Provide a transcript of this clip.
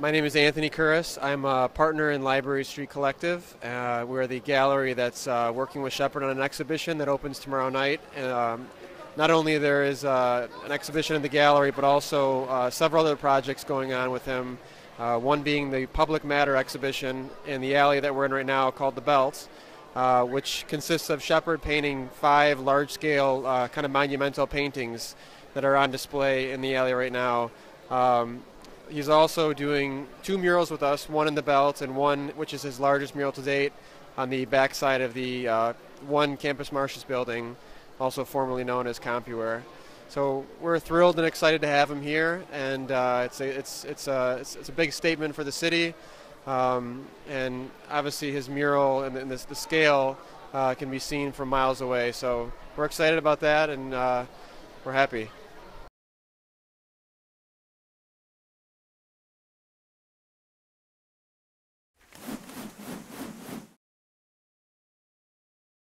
My name is Anthony Curis. I'm a partner in Library Street Collective. Uh, we're the gallery that's uh, working with Shepard on an exhibition that opens tomorrow night. Um, not only there is uh, an exhibition in the gallery, but also uh, several other projects going on with him. Uh, one being the Public Matter exhibition in the alley that we're in right now called The Belts, uh, which consists of Shepard painting five large-scale kind of monumental paintings that are on display in the alley right now. Um, he's also doing two murals with us, one in the belt and one, which is his largest mural to date, on the backside of the uh, one Campus Martius building, also formerly known as CompuWare. So we're thrilled and excited to have him here, and uh, it's, a, it's, it's, a, it's, it's, a big statement for the city. Um, and obviously his mural and, and this, the scale uh, can be seen from miles away. So we're excited about that, and uh, we're happy.